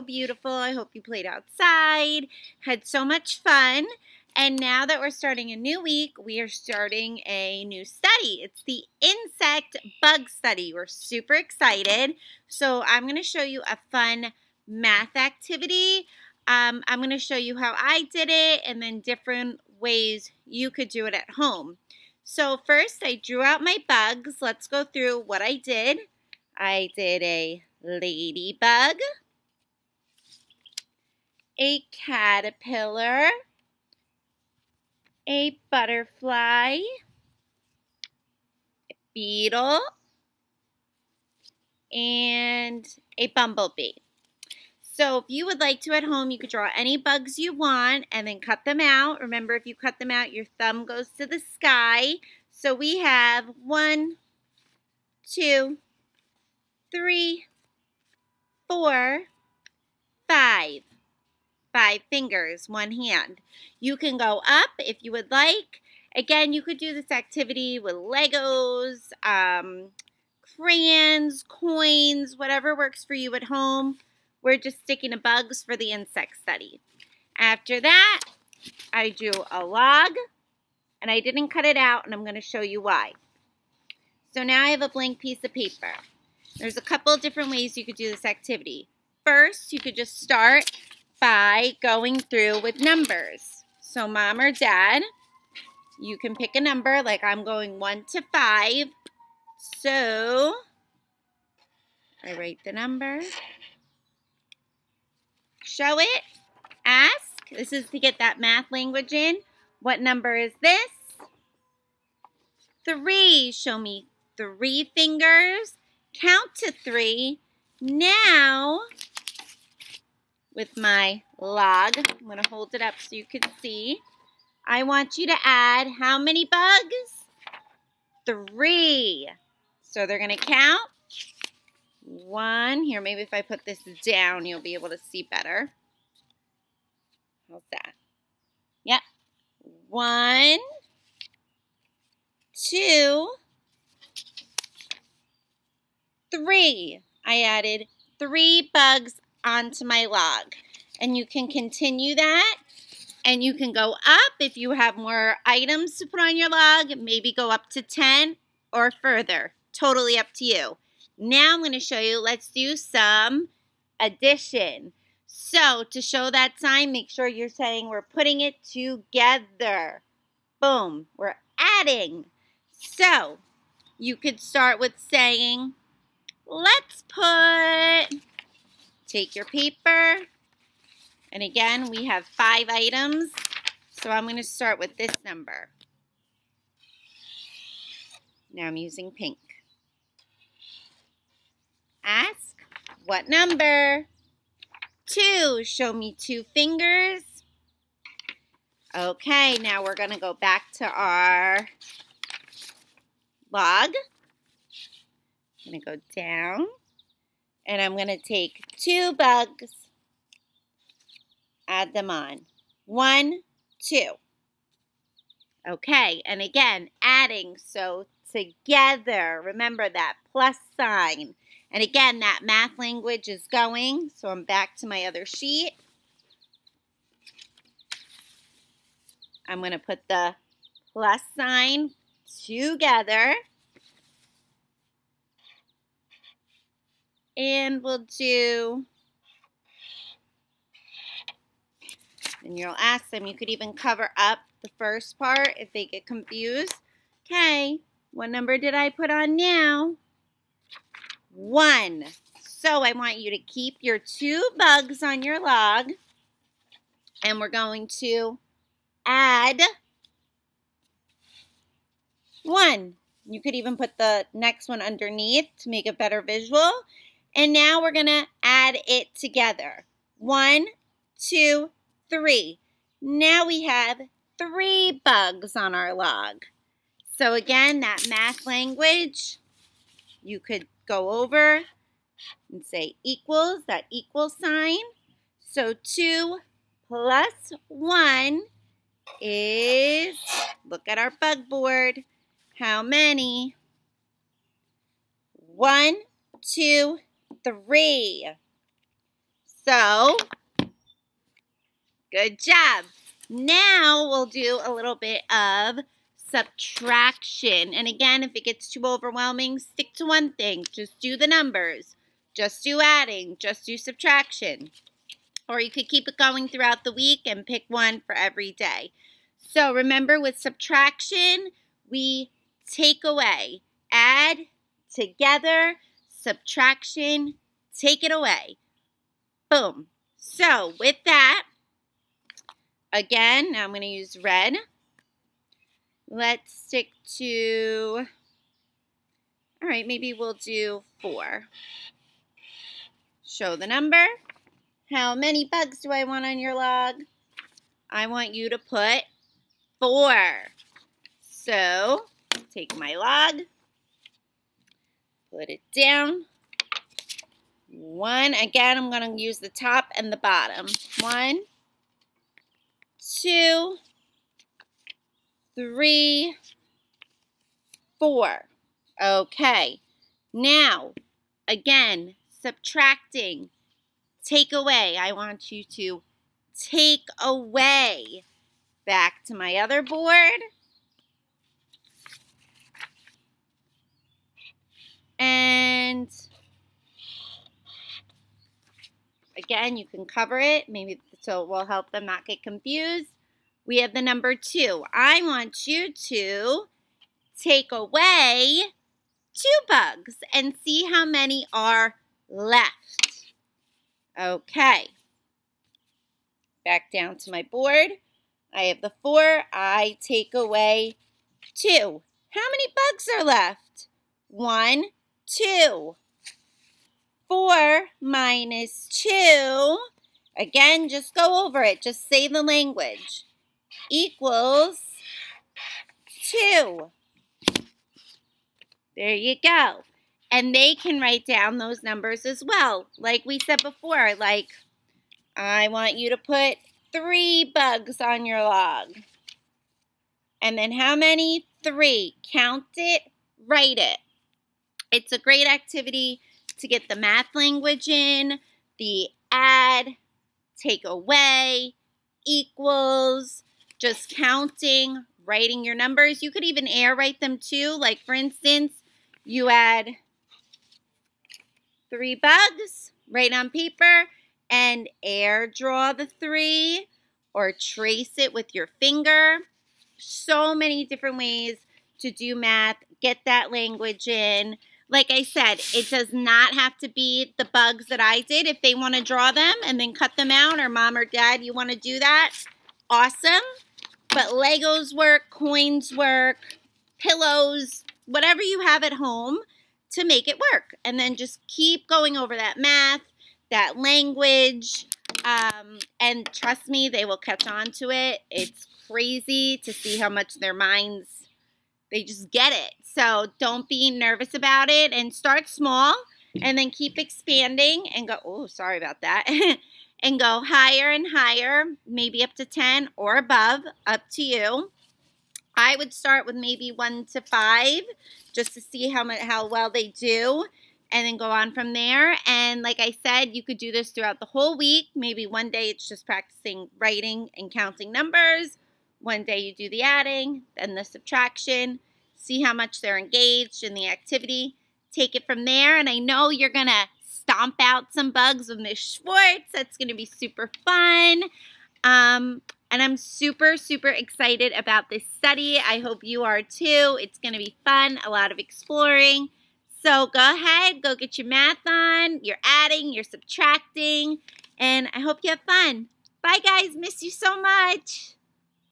beautiful. I hope you played outside, had so much fun. And now that we're starting a new week, we are starting a new study. It's the insect bug study. We're super excited. So I'm going to show you a fun math activity. Um, I'm going to show you how I did it and then different ways you could do it at home. So first I drew out my bugs. Let's go through what I did. I did a ladybug, a caterpillar, a butterfly, a beetle, and a bumblebee. So if you would like to at home, you could draw any bugs you want and then cut them out. Remember, if you cut them out, your thumb goes to the sky. So we have one, two, three, four, five. Five fingers, one hand. You can go up if you would like. Again, you could do this activity with Legos, um, crayons, coins, whatever works for you at home. We're just sticking to bugs for the insect study. After that, I drew a log, and I didn't cut it out, and I'm going to show you why. So now I have a blank piece of paper. There's a couple different ways you could do this activity. First, you could just start by going through with numbers. So mom or dad, you can pick a number, like I'm going 1 to 5. So I write the number show it, ask. This is to get that math language in. What number is this? Three. Show me three fingers. Count to three. Now, with my log, I'm going to hold it up so you can see. I want you to add how many bugs? Three. So they're going to count one. Here, maybe if I put this down, you'll be able to see better. How's that? Yep. One, two, three. I added three bugs onto my log. And you can continue that. And you can go up if you have more items to put on your log. Maybe go up to 10 or further. Totally up to you. Now I'm going to show you, let's do some addition. So to show that sign, make sure you're saying we're putting it together. Boom, we're adding. So you could start with saying, let's put, take your paper, and again, we have five items. So I'm going to start with this number. Now I'm using pink. Ask, what number? Two, show me two fingers. Okay, now we're going to go back to our log. I'm going to go down. And I'm going to take two bugs, add them on. One, two. Okay, and again, adding, so together. Remember that plus sign. And again, that math language is going. So I'm back to my other sheet. I'm going to put the plus sign together. And we'll do, and you'll ask them, you could even cover up the first part if they get confused. Okay, what number did I put on now? one. So I want you to keep your two bugs on your log. And we're going to add one. You could even put the next one underneath to make a better visual. And now we're going to add it together. One, two, three. Now we have three bugs on our log. So again, that math language, you could go over and say equals, that equal sign. So 2 plus 1 is, look at our bug board, how many? One, two, three. So, good job. Now we'll do a little bit of subtraction. And again, if it gets too overwhelming, stick to one thing. Just do the numbers. Just do adding. Just do subtraction. Or you could keep it going throughout the week and pick one for every day. So remember with subtraction, we take away. Add, together, subtraction, take it away. Boom. So with that, again, now I'm going to use red. Let's stick to, all right, maybe we'll do four. Show the number. How many bugs do I want on your log? I want you to put four. So, take my log, put it down. One, again, I'm going to use the top and the bottom. One, two, three, four. Okay. Now, again, subtracting, take away. I want you to take away. Back to my other board. And again, you can cover it, maybe so it will help them not get confused. We have the number two. I want you to take away two bugs and see how many are left. Okay. Back down to my board. I have the four. I take away two. How many bugs are left? One, two. Four minus two. Again, just go over it. Just say the language. Equals two. There you go. And they can write down those numbers as well. Like we said before, like I want you to put three bugs on your log. And then how many? Three. Count it, write it. It's a great activity to get the math language in, the add, take away, equals, just counting, writing your numbers. You could even air write them too. Like for instance, you add three bugs, write on paper, and air draw the three or trace it with your finger. So many different ways to do math. Get that language in. Like I said, it does not have to be the bugs that I did. If they want to draw them and then cut them out, or mom or dad, you want to do that, awesome. But Legos work, coins work, pillows, whatever you have at home to make it work. And then just keep going over that math, that language, um, and trust me, they will catch on to it. It's crazy to see how much their minds, they just get it. So don't be nervous about it and start small and then keep expanding and go, oh, sorry about that. and go higher and higher, maybe up to 10 or above, up to you. I would start with maybe one to five just to see how much, how well they do and then go on from there. And like I said, you could do this throughout the whole week. Maybe one day it's just practicing writing and counting numbers. One day you do the adding, then the subtraction. See how much they're engaged in the activity. Take it from there. And I know you're going to stomp out some bugs with Miss Schwartz. That's going to be super fun. Um, and I'm super, super excited about this study. I hope you are too. It's going to be fun, a lot of exploring. So go ahead, go get your math on, you're adding, you're subtracting, and I hope you have fun. Bye, guys. Miss you so much.